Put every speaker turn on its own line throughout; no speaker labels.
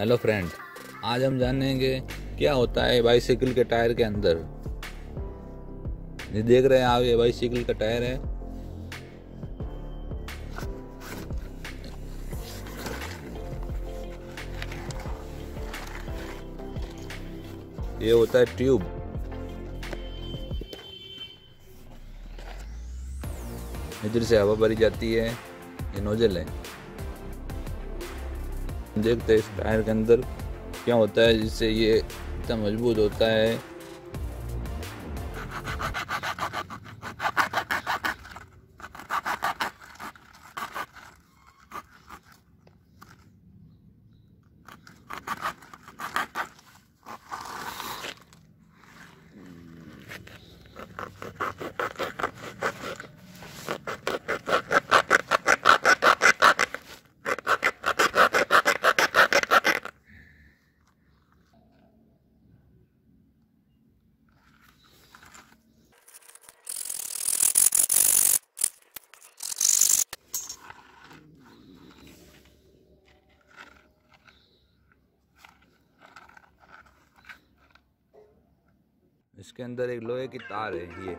Hello friend आज हम जानेंगे क्या होता है बाइसाइकिल के टायर के अंदर। ये देख रहे हैं आप, ये बाइसाइकिल का टायर है। ये होता है ट्यूब इधर से हवा भरी जाती है, ये नोजल है। देखते हैं इस टायर के अंदर क्या होता है जिससे ये इतना मज़बूत होता है। इसके अंदर एक लोहे की तार है ये।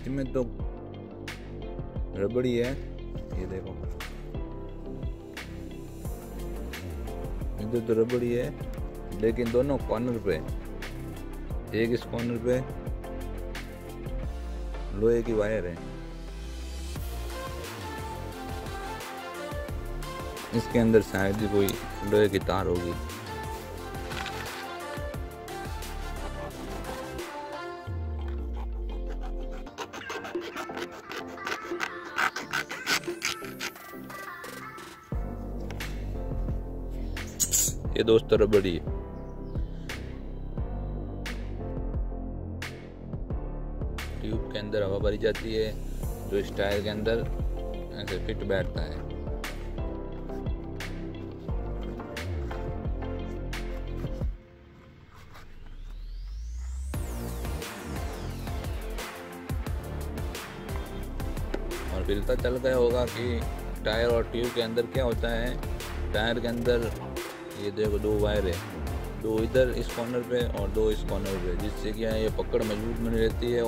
इसमें तो रबड़ी है, ये देखो। इधर तो रबड़ी है, लेकिन दोनों कॉर्नर पे एक इस कॉर्नर पे लोहे की वायर है। इसके अंदर शायद ही कोई लोहे की तार होगी। ये दोस्त रबड़ी है। ट्यूब के अंदर हवा भरी जाती है, जो इस टायर के अंदर ऐसे फिट बैठता है। फिर पता चल गया होगा कि टायर और ट्यूब के अंदर क्या होता है, टायर के अंदर, ये देखो दो वायर है, दो इधर इस कॉर्नर पे और दो इस कॉर्नर पे, जिससे क्या है, ये पकड़ मज़बूत बनी रहती है।